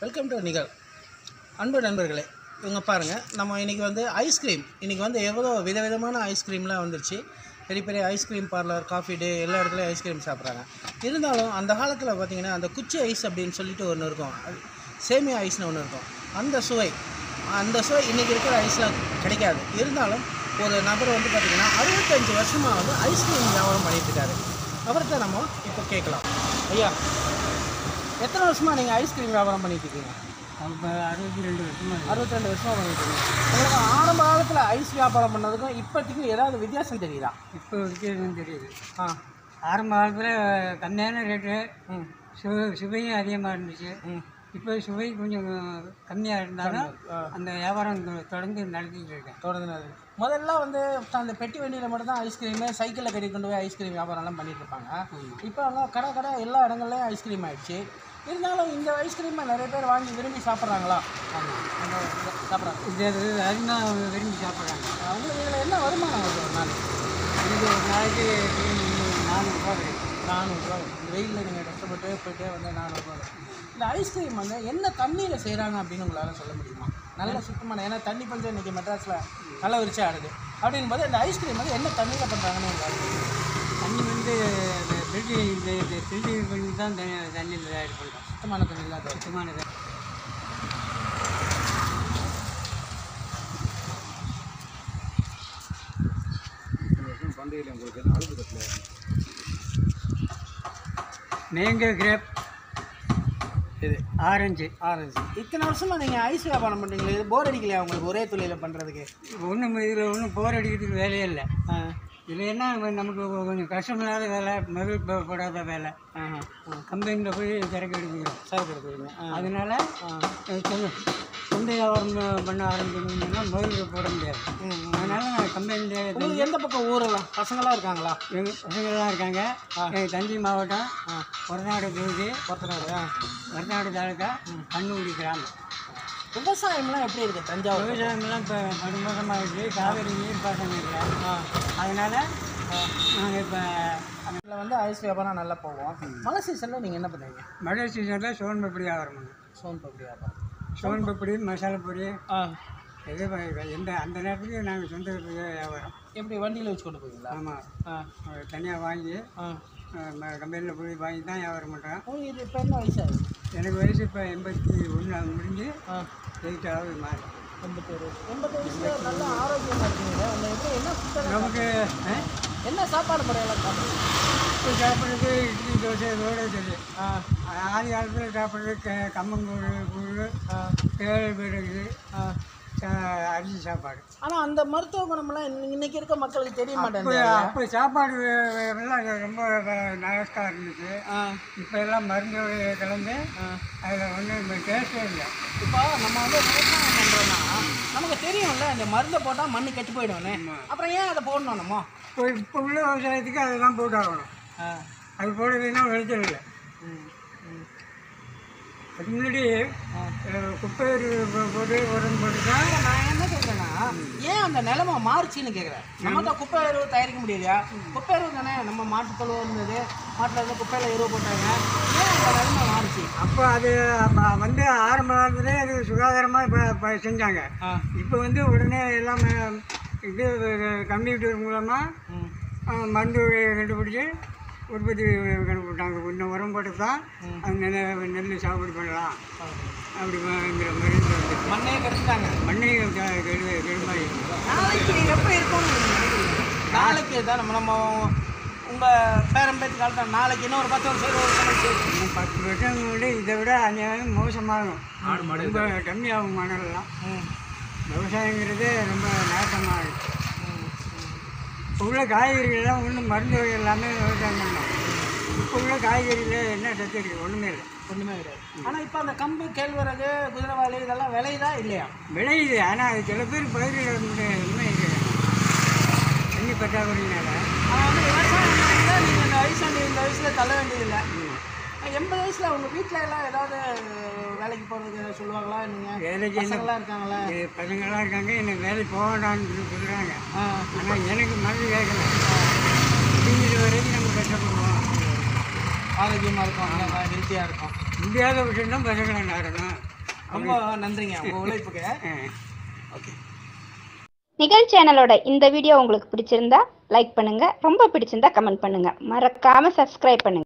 Welcome to நிகழ் அன்பு நண்பர்களே இவங்க பாருங்கள் நம்ம இன்றைக்கி வந்து ஐஸ்கிரீம் இன்றைக்கி வந்து எவ்வளோ விதவிதமான ஐஸ்கிரீம்லாம் வந்துருச்சு. பெரிய பெரிய ஐஸ்கிரீம் பார்லர் காஃபி டே எல்லா இடத்துலையும் ஐஸ்கிரீம் சாப்பிட்றாங்க. இருந்தாலும் அந்த காலத்தில் பார்த்தீங்கன்னா அந்த குச்சி ஐஸ் அப்படின்னு சொல்லிட்டு ஒன்று இருக்கும். அது சேமியா ஐஸ்னு ஒன்று இருக்கும். அந்த சுவை அந்த சுவை இன்றைக்கி இருக்கிற ஐஸில் கிடைக்காது. இருந்தாலும் ஒரு நபர் வந்து பார்த்திங்கன்னா அறுபத்தஞ்சு வருஷமாக வந்து ஐஸ்கிரீம் வியாபாரம் பண்ணிட்டு அவர்கிட்ட நம்ம இப்போ கேட்கலாம். ஐயா எத்தனை வருஷமாக நீங்கள் ஐஸ்கிரீம் வியாபாரம் பண்ணிட்டு இருக்கீங்க? அறுபத்தி ரெண்டு வருஷமா அறுபத்தி ரெண்டு வருஷமாக பண்ணிட்டு இருக்கீங்க. உங்களுக்கு ஆரம்ப காலத்தில் ஐஸ் வியாபாரம் பண்ணதுக்கும் இப்போதைக்கும் ஏதாவது வித்தியாசம் தெரியுதா? இப்போ வரைக்கும் தெரியுது. ஆ. ஆரம்ப காலத்தில் கம்மியான ரேட்டு ம். சுவை சுவையும் அதிகமாக இருந்துச்சு. இப்போ சுவை கொஞ்சம் கம்மியாக இருந்தாலும். அந்த வியாபாரம் தொடர்ந்து நடத்திட்டு இருக்கேன். தொடர்ந்து. முதல்ல வந்து அந்த பெட்டி வண்டியில் மட்டும் தான் ஐஸ்கிரீமு சைக்கிளில் கட்டி கொண்டு போய் ஐஸ்கிரீம் வியாபாரம்லாம் பண்ணிட்டு இருப்பாங்க. இப்போ அங்கே கடை கடை எல்லா இடங்கள்லையும் ஐஸ்கிரீம் ஆயிடுச்சு. இருந்தாலும் இந்த ஐஸ்கிரீமை நிறைய பேர் வாங்கி விரும்பி சாப்பிட்றாங்களா? சாப்பிட்றாங்க இது அது அதிகமாக விரும்பி சாப்பிட்றாங்க. உங்களுக்கு இதில் என்ன வருமானம் வருது ஒரு நாள்? இது ஒரு நாளைக்கு நானூறுரூவா கிடைக்கும். நானூறுரூவா இந்த வெயிலில் நீங்கள் கஷ்டப்பட்டு போயிட்டே வந்து நானூறுரூவா இந்த ஐஸ்கிரீம் வந்து என்ன தண்ணியில் செய்கிறாங்க அப்படின்னு உங்களால் சொல்ல முடியுமா? நல்ல சுத்தமான ஏன்னா தண்ணி பஞ்சம் இன்றைக்கி மெட்ராஸில் நல்லா விரிச்சு ஆடுது. அப்படின் போது இந்த ஐஸ்கிரீம் வந்து என்ன தண்ணியில் பண்ணுறாங்கன்னு உங்களால் தண்ணி வந்து ஃபில்டி இந்த இது பண்ணி தான் தண்ணி தண்ணியில் தயார் பண்ணுறோம் சுத்தமான தண்ணி இல்லாத சுத்தமானது மேங்கோ கிரேப் இது ஆரஞ்சு ஆரஞ்சு இத்தனை வருஷமாக நீங்கள் ஐஸ் வியாபாரம் பண்ணுறீங்களே இது போர் அடிக்கலையா உங்களுக்கு ஒரே தொழிலை பண்ணுறதுக்கு ஒன்றும் இதில் ஒன்றும் போர் அடிக்கிறதுக்கு வேலையே இல்லை. இதில் என்ன நமக்கு கொஞ்சம் கஷ்டமில்லாத வேலை மகிழ்ப்படாத வேலை. கம்பெனியில் போய் சரக்கு எடுத்துக்கிறோம் சரக்கு எடுத்துக்கிறீங்க அதனால சொந்த வியாபாரம் பண்ண ஆரம்பிக்கணும்னா முதல் போட முடியாது. அதனால நான் கம்பெனியில் எந்த பக்கம் ஊரெல்லாம்? பசங்களாம் இருக்காங்களா? எங்கள் பசங்கள்லாம் இருக்காங்க. எங்கள் தஞ்சை மாவட்டம் கொரநாடு தொகுதி. ஒருத்தனாடு ஆ. கொரநாடு தாலுக்கா கண்ணுக்குடி கிராமம். விவசாயம்லாம் எப்படி இருக்குது தஞ்சாவூர் விவசாயமெல்லாம் இப்போ படுமோசமாக இருக்குது காவேரி நீர் பாசனம் இல்லை அதனால் நாங்கள் இப்போ இதில் வந்து ஐஸ் வியாபாரம் நல்லா போவோம் மழை சீசனில் நீங்கள் என்ன பண்ணுவீங்க? மழை சீசனில் சோன் பப்படி வியாபாரம் பண்ணுவோம். சோன் பப்படி வியாபாரம். சோன் பப்படி மசாலா பொடி ஆ. எது எந்த அந்த நேரத்துக்கு நாங்கள் சொந்த வியாபாரம். எப்படி வண்டியில் வச்சு கொண்டு போவீங்களா? ஆமாம் ஆ. தனியாக வாங்கி கம்பெனியில் போய் வாங்கி தான் வியாபாரம் உங்களுக்கு இது இப்போ என்ன வயசாகுது? எனக்கு வயசு இப்போ எண்பத்தி ஒன்று முடிஞ்சு எயிட்டாவது மாறி. எண்பத்தேழு எண்பது வயசில் நல்ல ஆரோக்கியமாக இருக்கீங்க உங்களை எப்படி என்ன நமக்கு? என்ன சாப்பாடு முறையெல்லாம் இப்போ சாப்பிட்றது இட்லி தோசை இதோட சரி. ஆ. ஆதி காலத்தில் சாப்பிட்றது கம்மங்கூழ் கூழ் கேழ்வரகு அரிசி சாப்பாடு. ஆனால் அந்த மருத்துவ குணம்லாம் இன்ன- இன்னைக்கு இருக்க மக்களுக்கு தெரிய மாட்டேங்குது அப்போ சாப்பாடு எல்லாம் ரொம்ப நகஸ்டாக இருந்துச்சு. இப்போ எல்லாம் மருந்து கலந்து அதில் ஒன்றும் டேஸ்ட்டே இல்லை. இப்போ நம்ம வந்து விவசாயம் பண்ணுறோம்னா நமக்கு தெரியும்ல இந்த மருந்தை போட்டால் மண்ணு கெட்டு போயிடும்னு. அப்புறம் ஏன் அதை போடணும் நம்ம? இப்போ இப்போ உள்ள விவசாயத்துக்கு அதெல்லாம் போட்டாகணும். ஆ. அது போடலைன்னா விளைச்சல் இல்லை. அதுக்கு முன்னாடி அஹ், குப்பை எரு போ- போட்டு உரம் போட்டு தான் இல்ல, நான் என்ன கேட்குறேன்னா ஏன் அந்த நிலைமை மாறுச்சுன்னு கேட்குறேன் நம்ம தான் குப்பை எருவு தயாரிக்க முடியலையா? குப்பை எருவு தானே நம்ம மாட்டுத்தொழுவு இருந்தது. மாட்டில் இருந்து குப்பையில் எருவு போட்டாங்க. ஏன் அந்த நிலைமை மாறுச்சு? அப்போ அது வந்து ஆரம்ப காலத்துலேயே அது சுகாதாரமாக இப்போ செஞ்சாங்க. இப்போ வந்து உடனே எல்லாமே இது கம்ப்யூட்டர் மூலமாக மருந்து கண்டுபிடிச்சி உற்பத்தி கண்டுபிடிட்டாங்க இன்னும் உரம் போட்டு தான் அது நெல் நெல் சாகுபடி பண்ணலாம். அப்படிங்கிற மாதிரி வந்து மண்ணே கெடுத்துட்டாங்க மண்ணை க- கெடு கெடுமாறி நாளைக்கு நீங்க நினைக்கிறீங்க? நாளைக்கு தான் நம்ம நம்ம உங்கள் பேரம்பேத்தி காலத்தில் நாளைக்கு இன்னும் ஒரு பத்து வருஷம் இன்னும் பத்து வருஷம் கூட இதை விட அநியாயம் மோசமாகும். ரொம்ப கம்மியாகும் மணல்லாம். விவசாயங்கிறது ரொம்ப நாசமாக ம் இப்போ உள்ள காய்கறிகள்லாம் ஒன்றும் மருந்து வகை எல்லாமே விவசாயம் பண்ணலாம் இப்போ உள்ள காய்கறியில் என்ன சத்து இருக்குது? ஒன்றுமே இல்லை. ஒன்றுமே கிடையாது. ஆனால் இப்போ அந்த கம்பு கேழ்வரகு குதிரைவாளி இதெல்லாம் விளையுதா இல்லையா? விளையுது. ஆனால் அது சில பேர் பயிரிட முடியாது உண்மை இருக்குது தண்ணி பற்றாக்குறையினால. ஆனால் வந்து விவசாயம் நீங்கள் இந்த வயசு இந்த வயசில் தள்ள வேண்டியதில்லை. எண்பது வயசில் உங்கள் வீட்டில் எல்லாம் ஏதாவது வேலைக்கு போகிறதுக்கு சொல்லுவாங்களா நீங்கள் வேலைக்கு என்ன? பசங்களாம் இருக்காங்களா? பசங்களாம் இருக்காங்க என்னை வேலைக்கு போக வேண்டாம்னு சொல்கிறாங்க ஆ. ஆனால் எனக்கு மனசு கேட்கல. அப்படிங்கிற வரைக்கும் நம்ம கஷ்டப்படுவோம். ஆரோக்கியமாக இருக்கும் ஹெல்த்தியாக இருக்கும். முடியாத விஷயம் தான் பசங்களை நாடணும் ரொம்ப நன்றிங்க உங்கள் உழைப்புக்கு. ஓகே. நிகழ் சேனலோட இந்த வீடியோ உங்களுக்கு பிடிச்சிருந்தா லைக் பண்ணுங்க. ரொம்ப பிடிச்சிருந்தா கமெண்ட் பண்ணுங்க. மறக்காம சப்ஸ்கிரைப் பண்ணுங்க.